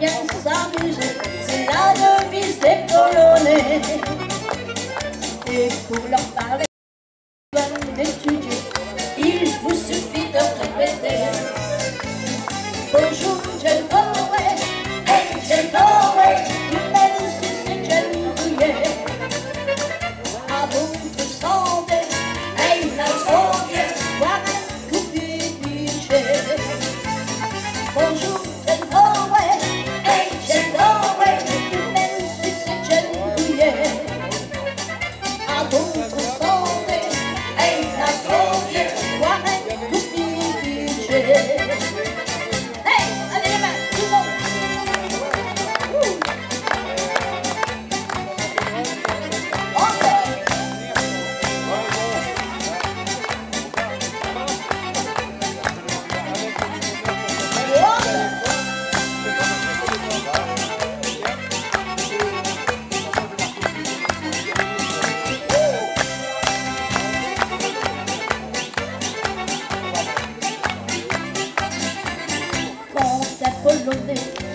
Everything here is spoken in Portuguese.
Yes, I'm Bộ lọc táo lên. Vâng, đến chú 直 there.